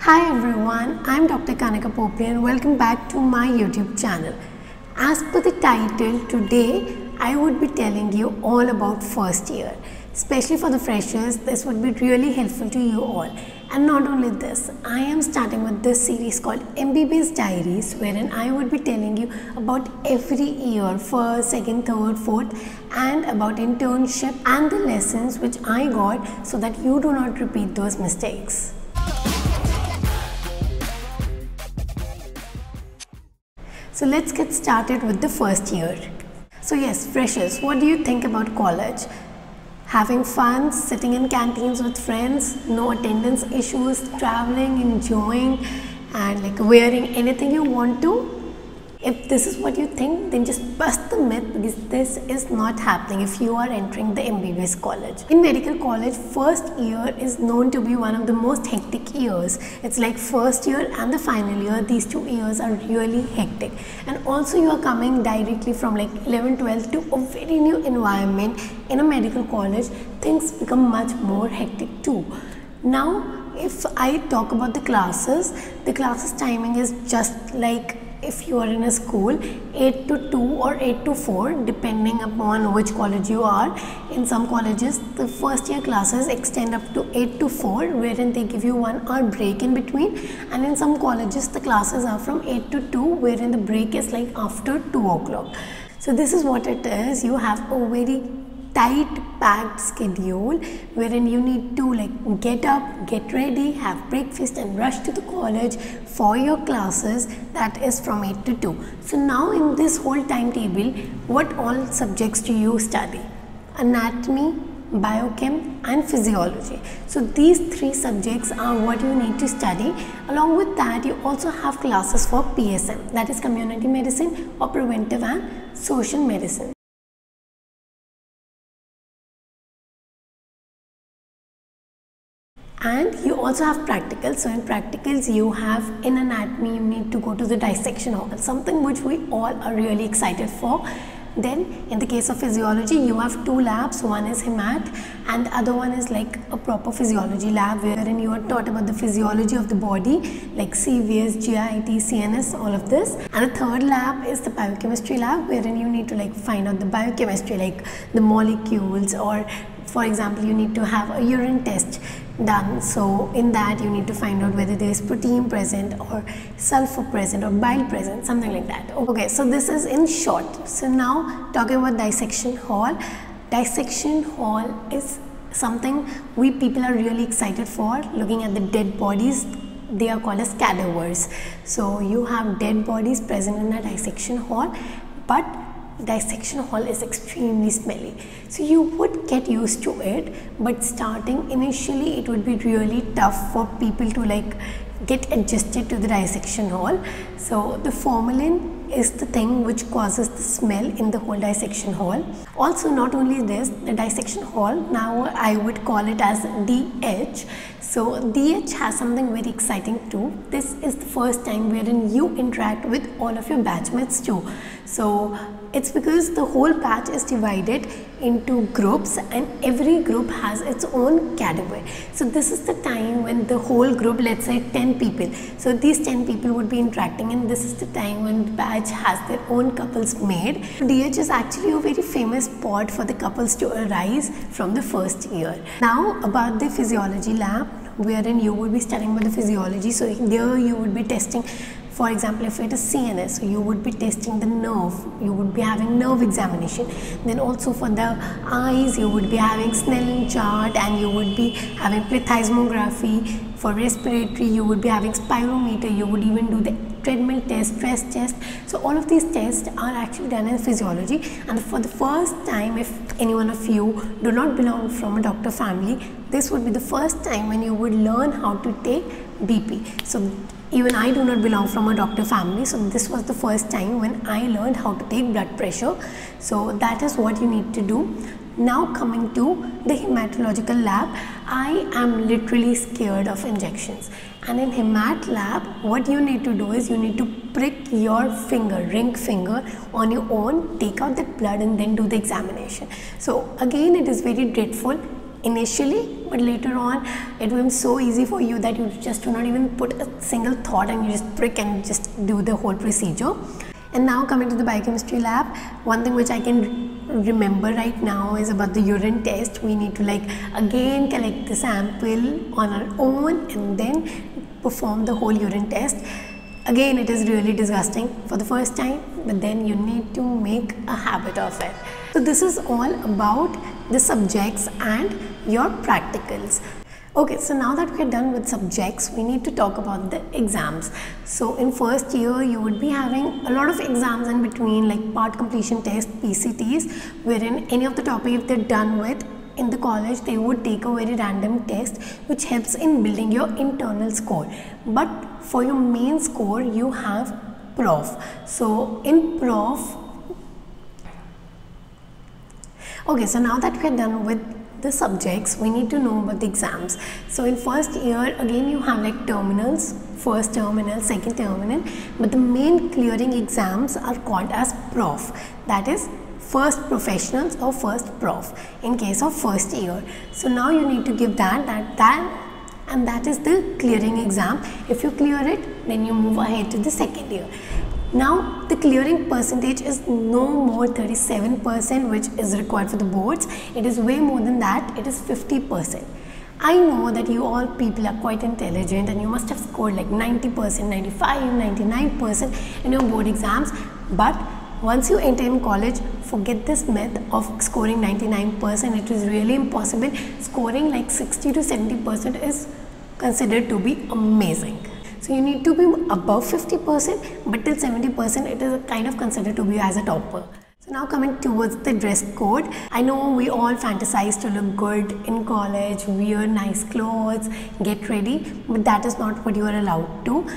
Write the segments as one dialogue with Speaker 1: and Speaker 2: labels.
Speaker 1: Hi everyone, I'm Dr. Kanika Popli and welcome back to my YouTube channel. As per the title, today I would be telling you all about first year. Especially for the freshers, this would be really helpful to you all. And not only this, I am starting with this series called MBBS Diaries wherein I would be telling you about every year, first, second, third, fourth and about internship and the lessons which I got so that you do not repeat those mistakes. So let's get started with the first year. So yes, freshers, what do you think about college? Having fun, sitting in canteens with friends, no attendance issues, traveling, enjoying and like wearing anything you want to if this is what you think, then just bust the myth because this is not happening if you are entering the MBBS college. In medical college, first year is known to be one of the most hectic years. It's like first year and the final year, these two years are really hectic. And also you are coming directly from like 11, 12 to a very new environment in a medical college, things become much more hectic too. Now, if I talk about the classes, the classes timing is just like if you are in a school 8 to 2 or 8 to 4 depending upon which college you are in some colleges the first year classes extend up to 8 to 4 wherein they give you one hour break in between. And in some colleges the classes are from 8 to 2 wherein the break is like after 2 o'clock. So this is what it is. You have a very tight packed schedule wherein you need to like get up get ready have breakfast and rush to the college for your classes. That is from 8 to 2 so now in this whole timetable what all subjects do you study? Anatomy biochem and physiology. So these three subjects are what you need to study. Along with that you also have classes for psm that is community medicine or preventive and social medicine and you also have practicals so in practicals you have in anatomy you need to go to the dissection hall something which we all are really excited for. Then in the case of physiology you have two labs. One is hemat and the other one is like a proper physiology lab wherein you are taught about the physiology of the body like CVS, GIT, CNS all of this. And the third lab is the biochemistry lab wherein you need to like find out the biochemistry like the molecules or for example you need to have a urine test done. So in that you need to find out whether there is protein present or sulfur present or bile present something like that. Okay so this is in short. So now talking about dissection hall. Dissection hall is something we people are really excited for looking at the dead bodies. They are called as cadavers. So you have dead bodies present in a dissection hall but dissection hall is extremely smelly. So you would get used to it but starting initially it would be really tough for people to like get adjusted to the dissection hall. So the formalin is the thing which causes the smell in the whole dissection hall. Also not only this the dissection hall now i would call it as dh so dh has something very exciting too. This is the first time wherein you interact with all of your batchmates too. So it's because the whole batch is divided into groups and every group has its own cadaver. So this is the time when the whole group, let's say 10 people. So these 10 people would be interacting and this is the time when the batch has their own couples made. DH is actually a very famous spot for the couples to arise from the first year. Now about the physiology lab wherein you would be studying about the physiology. So there you would be testing for example, if it is CNS, so you would be testing the nerve, you would be having nerve examination. Then also for the eyes, you would be having Snellen chart and you would be having plethysmography. For respiratory, you would be having spirometer, you would even do the treadmill test, stress test. So all of these tests are actually done in physiology and for the first time if any one of you do not belong from a doctor family, this would be the first time when you would learn how to take BP. So even I do not belong from a doctor family so this was the first time when I learned how to take blood pressure. So that is what you need to do. Now coming to the hematological lab I am literally scared of injections. And in hemat lab what you need to do is you need to prick your finger ring finger on your own take out the blood and then do the examination. So again it is very dreadful initially but later on it will be so easy for you that you just do not even put a single thought and you just prick and just do the whole procedure. And now coming to the biochemistry lab one thing which i can remember right now is about the urine test. We need to like again collect the sample on our own and then perform the whole urine test. Again it is really disgusting for the first time but then you need to make a habit of it so this is all about the subjects and your practicals. Okay so now that we're done with subjects we need to talk about the exams. So in first year you would be having a lot of exams in between like part completion test pcts wherein any of the topic if they're done with in the college they would take a very random test which helps in building your internal score. But for your main score you have prof. So in prof okay so now that we're done with the subjects we need to know about the exams so in first year again you have like terminals first terminal second terminal but the main clearing exams are called as prof that is first professionals or first prof in case of first year. So now you need to give that, that, that and that is the clearing exam. If you clear it, then you move ahead to the second year. Now the clearing percentage is no more 37% which is required for the boards. It is way more than that. It is 50%. I know that you all people are quite intelligent and you must have scored like 90%, 95, 99% in your board exams. But once you enter in college, forget this myth of scoring 99%. It is really impossible. Scoring like 60 to 70% is considered to be amazing. So you need to be above 50%, but till 70% it is kind of considered to be as a topper. So now coming towards the dress code, I know we all fantasize to look good in college, wear nice clothes, get ready, but that is not what you are allowed to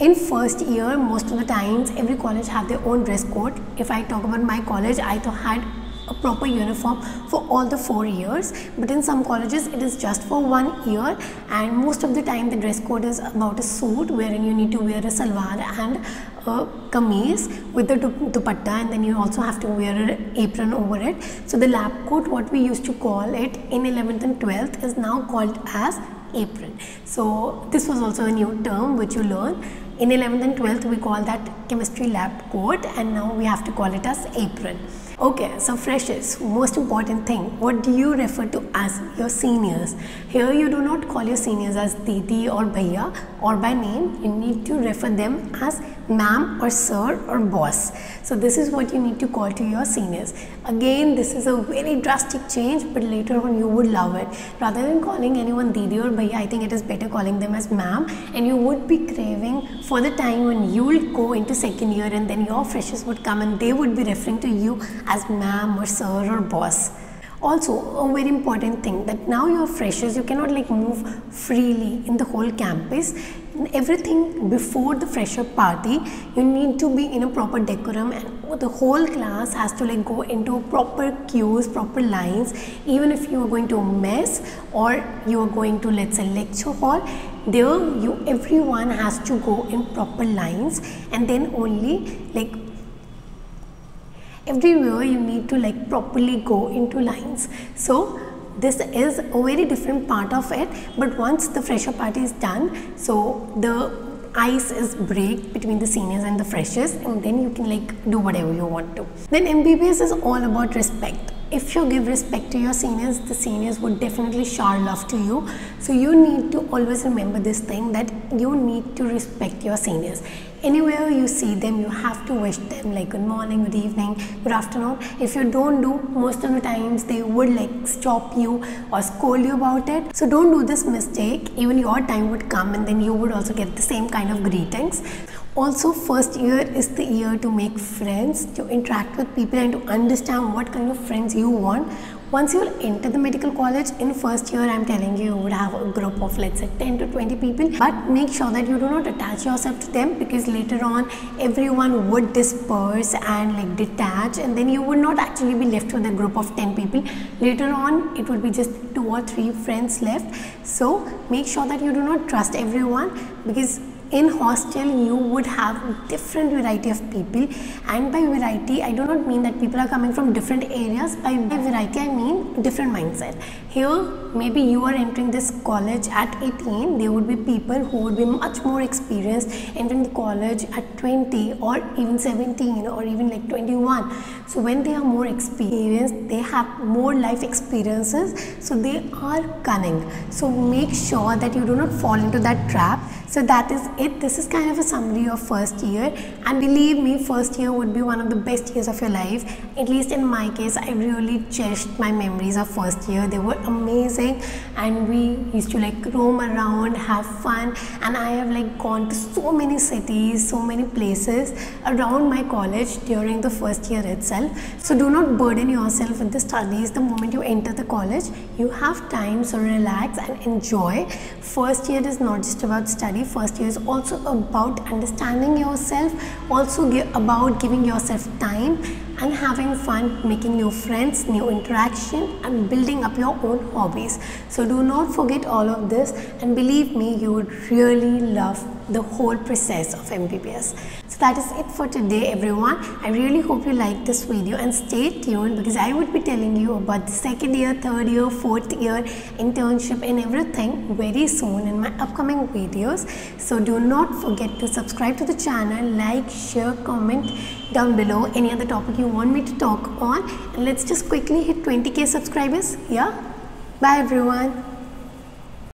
Speaker 1: in first year most of the times every college have their own dress code if i talk about my college i had a proper uniform for all the four years. But in some colleges it is just for one year. And most of the time the dress code is about a suit wherein you need to wear a salwar and a kameez with the dupatta. And then you also have to wear an apron over it. So the lab coat what we used to call it in 11th and 12th is now called as apron. So this was also a new term which you learn. In 11th and 12th we call that chemistry lab coat. And now we have to call it as apron. Okay, so freshers, most important thing, what do you refer to as your seniors? Here you do not call your seniors as Didi or Bhaiya or by name, you need to refer them as ma'am or sir or boss. So this is what you need to call to your seniors. Again, this is a very drastic change, but later on you would love it. Rather than calling anyone Didi or Bhaiya, I think it is better calling them as ma'am and you would be craving for the time when you will go into second year and then your freshers would come and they would be referring to you as ma'am or sir or boss also a very important thing that now you're freshers you cannot like move freely in the whole campus everything before the fresher party you need to be in a proper decorum and the whole class has to like go into proper queues proper lines. Even if you are going to a mess or you are going to let's say lecture hall there you everyone has to go in proper lines and then only like everywhere you need to like properly go into lines. So this is a very different part of it but once the fresher party is done so the ice is break between the seniors and the freshers and then you can like do whatever you want to. Then mbbs is all about respect if you give respect to your seniors the seniors would definitely show love to you. So you need to always remember this thing that you need to respect your seniors. Anywhere you see them you have to wish them like good morning good evening good afternoon. If you don't do most of the times they would like stop you or scold you about it. So don't do this mistake. Even your time would come and then you would also get the same kind of greetings also first year is the year to make friends to interact with people and to understand what kind of friends you want. Once you'll enter the medical college in first year i'm telling you you would have a group of let's say 10 to 20 people. But make sure that you do not attach yourself to them because later on everyone would disperse and like detach and then you would not actually be left with a group of 10 people. Later on it would be just two or three friends left. So make sure that you do not trust everyone because in hostel you would have different variety of people. And by variety I do not mean that people are coming from different areas. By, variety I mean different mindset. Here maybe you are entering this college at 18 there would be people who would be much more experienced entering the college at 20 or even 17 or even like 21 so when they are more experienced they have more life experiences so they are cunning. So make sure that you do not fall into that trap. So that is it. This is kind of a summary of first year. And believe me first year would be one of the best years of your life. At least in my case i really cherished my memories of first year. They were amazing. And we used to like roam around have fun. And i have like gone to so many cities so many places around my college during the first year itself so do not burden yourself with the studies the moment you enter the college. You have time so relax and enjoy. First year is not just about study. First year is also about understanding yourself also about giving yourself time and having fun making new friends new interaction and building up your own hobbies so do not forget all of this and believe me you would really love the whole process of MBBS So that is it for today everyone. I really hope you liked this video and stay tuned because I would be telling you about the second year, third year, fourth year internship and everything very soon in my upcoming videos. So do not forget to subscribe to the channel, like, share, comment down below any other topic you want me to talk on and let's just quickly hit 20k subscribers. Yeah. Bye everyone.